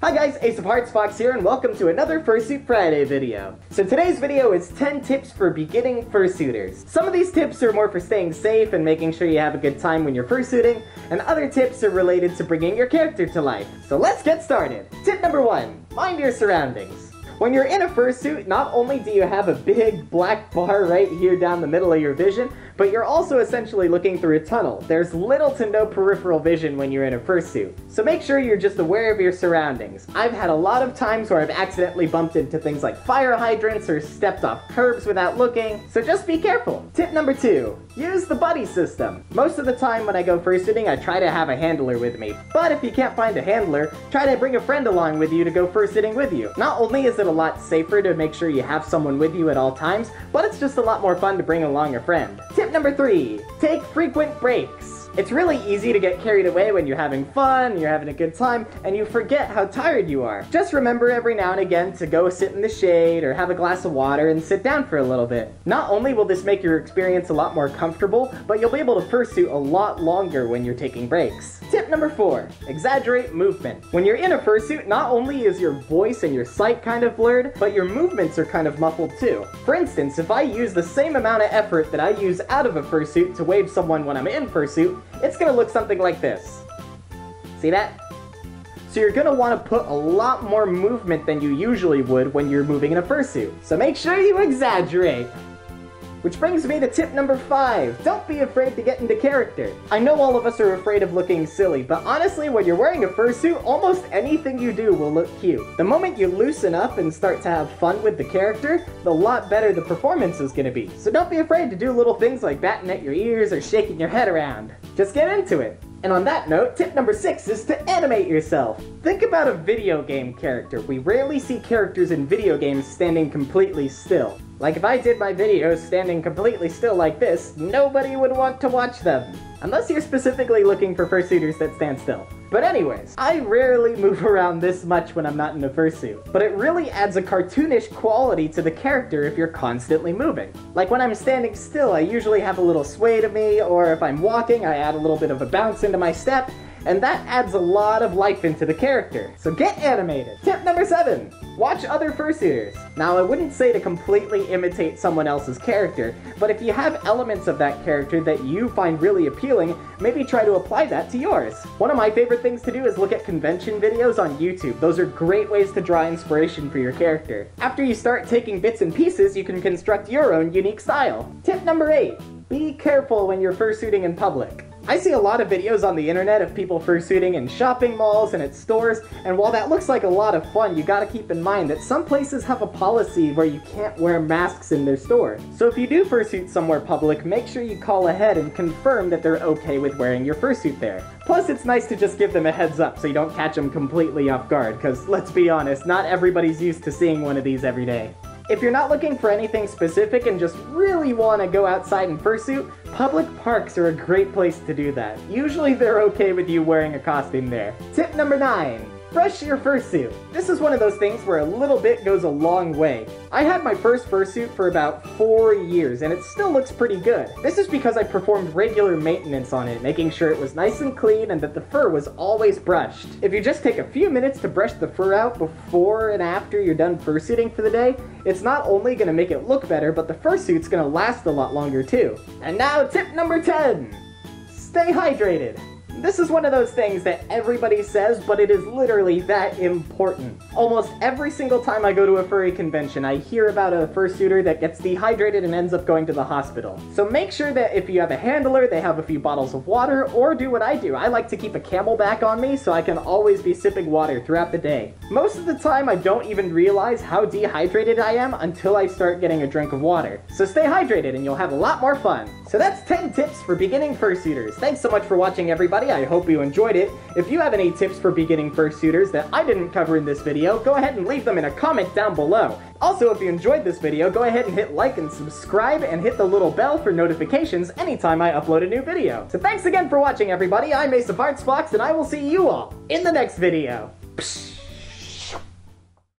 Hi guys, Ace of Hearts Fox here and welcome to another Fursuit Friday video. So today's video is 10 tips for beginning fursuiters. Some of these tips are more for staying safe and making sure you have a good time when you're fursuiting, and other tips are related to bringing your character to life. So let's get started. Tip number one, mind your surroundings. When you're in a fursuit, not only do you have a big black bar right here down the middle of your vision, but you're also essentially looking through a tunnel. There's little to no peripheral vision when you're in a fursuit. So make sure you're just aware of your surroundings. I've had a lot of times where I've accidentally bumped into things like fire hydrants or stepped off curbs without looking, so just be careful. Tip number two, use the buddy system. Most of the time when I go fursuiting, I try to have a handler with me. But if you can't find a handler, try to bring a friend along with you to go fursuiting with you. Not only is it a lot safer to make sure you have someone with you at all times, but it's just a lot more fun to bring along a friend. Tip number three, take frequent breaks. It's really easy to get carried away when you're having fun, you're having a good time, and you forget how tired you are. Just remember every now and again to go sit in the shade or have a glass of water and sit down for a little bit. Not only will this make your experience a lot more comfortable, but you'll be able to fursuit a lot longer when you're taking breaks. Tip number four, exaggerate movement. When you're in a fursuit, not only is your voice and your sight kind of blurred, but your movements are kind of muffled too. For instance, if I use the same amount of effort that I use out of a fursuit to wave someone when I'm in fursuit, it's gonna look something like this. See that? So you're gonna wanna put a lot more movement than you usually would when you're moving in a fursuit. So make sure you exaggerate. Which brings me to tip number five. Don't be afraid to get into character. I know all of us are afraid of looking silly, but honestly, when you're wearing a fursuit, almost anything you do will look cute. The moment you loosen up and start to have fun with the character, the lot better the performance is gonna be. So don't be afraid to do little things like batting at your ears or shaking your head around. Just get into it. And on that note, tip number six is to animate yourself. Think about a video game character. We rarely see characters in video games standing completely still. Like if I did my videos standing completely still like this, nobody would want to watch them. Unless you're specifically looking for fursuiters that stand still. But anyways, I rarely move around this much when I'm not in a fursuit, but it really adds a cartoonish quality to the character if you're constantly moving. Like when I'm standing still, I usually have a little sway to me, or if I'm walking, I add a little bit of a bounce into my step, and that adds a lot of life into the character. So get animated. Tip number seven, watch other fursuiters. Now I wouldn't say to completely imitate someone else's character, but if you have elements of that character that you find really appealing, maybe try to apply that to yours. One of my favorite things to do is look at convention videos on YouTube. Those are great ways to draw inspiration for your character. After you start taking bits and pieces, you can construct your own unique style. Tip number eight, be careful when you're fursuiting in public. I see a lot of videos on the internet of people fursuiting in shopping malls and at stores, and while that looks like a lot of fun, you gotta keep in mind that some places have a policy where you can't wear masks in their store. So if you do fursuit somewhere public, make sure you call ahead and confirm that they're okay with wearing your fursuit there. Plus, it's nice to just give them a heads up so you don't catch them completely off guard, because let's be honest, not everybody's used to seeing one of these every day. If you're not looking for anything specific and just really want to go outside in fursuit, public parks are a great place to do that. Usually they're okay with you wearing a costume there. Tip number 9. Brush your fursuit. This is one of those things where a little bit goes a long way. I had my first fursuit for about four years and it still looks pretty good. This is because I performed regular maintenance on it, making sure it was nice and clean and that the fur was always brushed. If you just take a few minutes to brush the fur out before and after you're done fursuiting for the day, it's not only gonna make it look better, but the fursuit's gonna last a lot longer too. And now tip number 10! Stay hydrated. This is one of those things that everybody says, but it is literally that important. Almost every single time I go to a furry convention, I hear about a fursuiter that gets dehydrated and ends up going to the hospital. So make sure that if you have a handler, they have a few bottles of water, or do what I do. I like to keep a CamelBak on me so I can always be sipping water throughout the day. Most of the time, I don't even realize how dehydrated I am until I start getting a drink of water. So stay hydrated and you'll have a lot more fun. So that's 10 tips for beginning fursuiters. Thanks so much for watching everybody. I hope you enjoyed it. If you have any tips for beginning fursuiters that I didn't cover in this video, go ahead and leave them in a comment down below. Also, if you enjoyed this video, go ahead and hit like and subscribe and hit the little bell for notifications anytime I upload a new video. So thanks again for watching everybody, I'm Ace of Hearts Fox and I will see you all in the next video. Psh